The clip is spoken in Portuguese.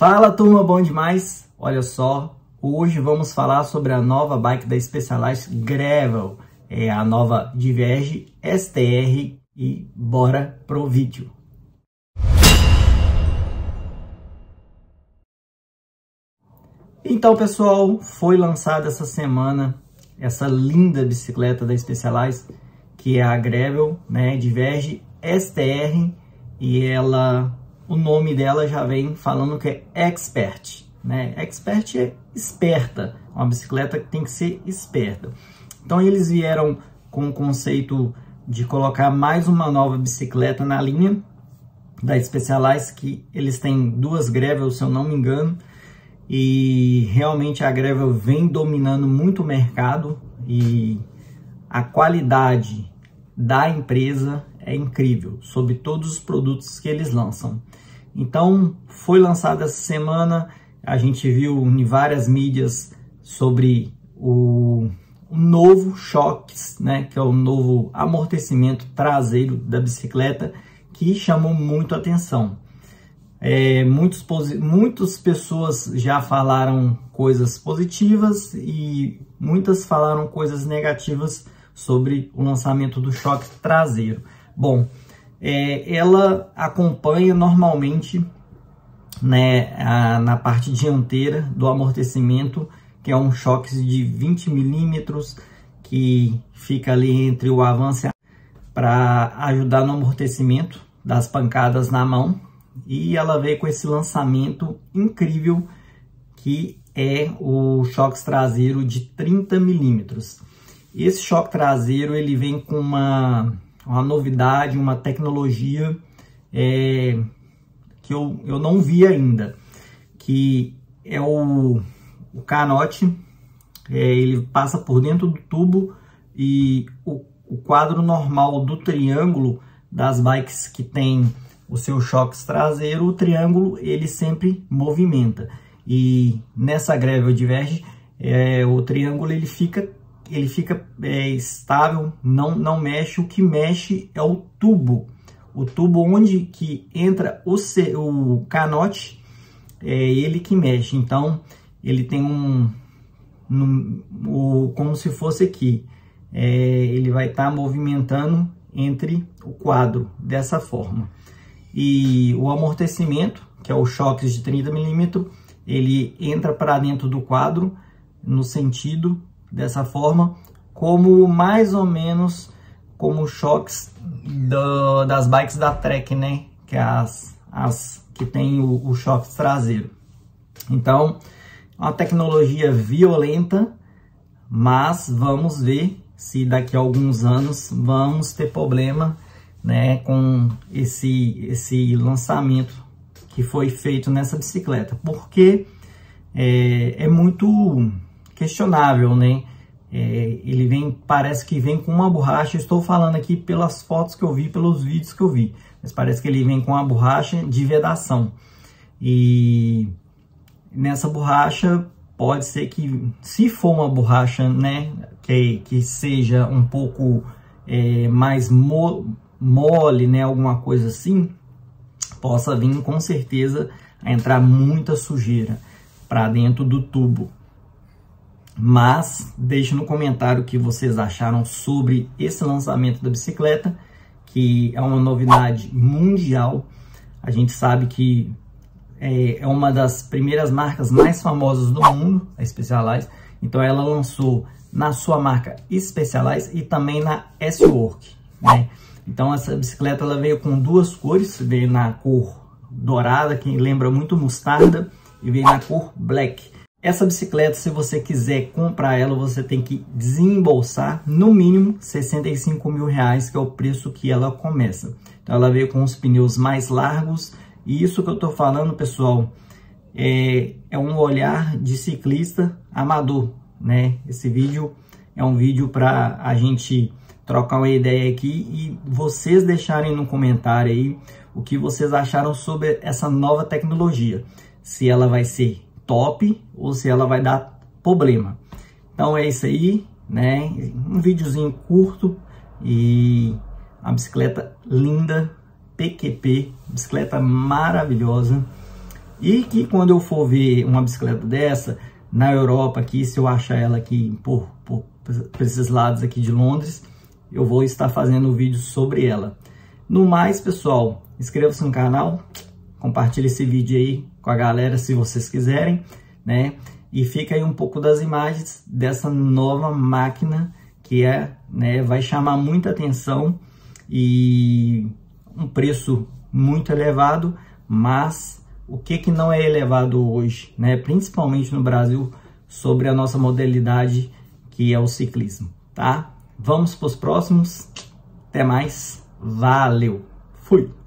Fala turma, bom demais? Olha só, hoje vamos falar sobre a nova bike da Specialized Gravel, é a nova Diverge STR e bora pro vídeo. Então pessoal, foi lançada essa semana essa linda bicicleta da Specialized, que é a Gravel, né, Diverge STR, e ela o nome dela já vem falando que é Expert. Né? Expert é esperta, uma bicicleta que tem que ser esperta. Então eles vieram com o conceito de colocar mais uma nova bicicleta na linha da Specialized, que eles têm duas Gravel, se eu não me engano, e realmente a Gravel vem dominando muito o mercado e a qualidade da empresa é incrível sobre todos os produtos que eles lançam. Então, foi lançado essa semana, a gente viu em várias mídias sobre o, o novo Shocks, né, que é o novo amortecimento traseiro da bicicleta, que chamou muito atenção. É, muitos, muitas pessoas já falaram coisas positivas e muitas falaram coisas negativas sobre o lançamento do choque traseiro. Bom, é, ela acompanha normalmente né, a, na parte dianteira do amortecimento, que é um choque de 20 milímetros, que fica ali entre o avanço para ajudar no amortecimento das pancadas na mão. E ela veio com esse lançamento incrível que é o choque traseiro de 30 milímetros. Esse choque traseiro ele vem com uma uma novidade, uma tecnologia é, que eu, eu não vi ainda, que é o, o canote, é, ele passa por dentro do tubo e o, o quadro normal do triângulo das bikes que tem o seu choque traseiro, o triângulo ele sempre movimenta. E nessa Gravel Diverge, é, o triângulo ele fica ele fica é, estável, não, não mexe. O que mexe é o tubo. O tubo onde que entra o, o canote, é ele que mexe. Então, ele tem um... o, como se fosse aqui. É, ele vai estar tá movimentando entre o quadro, dessa forma. E o amortecimento, que é o choques de 30 milímetros, ele entra para dentro do quadro no sentido dessa forma, como mais ou menos como choques do, das bikes da Trek, né? Que é as, as que tem o, o choque traseiro. Então, uma tecnologia violenta, mas vamos ver se daqui a alguns anos vamos ter problema né, com esse, esse lançamento que foi feito nessa bicicleta, porque é, é muito questionável, né? É, ele vem, parece que vem com uma borracha, estou falando aqui pelas fotos que eu vi, pelos vídeos que eu vi, mas parece que ele vem com uma borracha de vedação. E nessa borracha pode ser que, se for uma borracha, né, que, que seja um pouco é, mais mo mole, né, alguma coisa assim, possa vir com certeza a entrar muita sujeira para dentro do tubo. Mas deixe no comentário o que vocês acharam sobre esse lançamento da bicicleta, que é uma novidade mundial. A gente sabe que é, é uma das primeiras marcas mais famosas do mundo, a Specialized. Então ela lançou na sua marca Specialized e também na S-Work. Né? Então essa bicicleta ela veio com duas cores, veio na cor dourada, que lembra muito mostarda, e veio na cor black. Essa bicicleta, se você quiser comprar ela, você tem que desembolsar no mínimo 65 mil reais, que é o preço que ela começa. Então ela veio com os pneus mais largos e isso que eu estou falando, pessoal, é, é um olhar de ciclista amador, né? Esse vídeo é um vídeo para a gente trocar uma ideia aqui e vocês deixarem no comentário aí o que vocês acharam sobre essa nova tecnologia. Se ela vai ser top ou se ela vai dar problema. Então é isso aí, né? Um videozinho curto e a bicicleta linda, PQP, bicicleta maravilhosa. E que quando eu for ver uma bicicleta dessa na Europa aqui, se eu achar ela aqui por, por, por esses lados aqui de Londres, eu vou estar fazendo um vídeo sobre ela. No mais, pessoal, inscreva-se no canal, compartilhe esse vídeo aí com a galera se vocês quiserem, né? E fica aí um pouco das imagens dessa nova máquina que é, né, vai chamar muita atenção e um preço muito elevado, mas o que que não é elevado hoje, né, principalmente no Brasil, sobre a nossa modalidade que é o ciclismo, tá? Vamos para os próximos. Até mais. Valeu. Fui.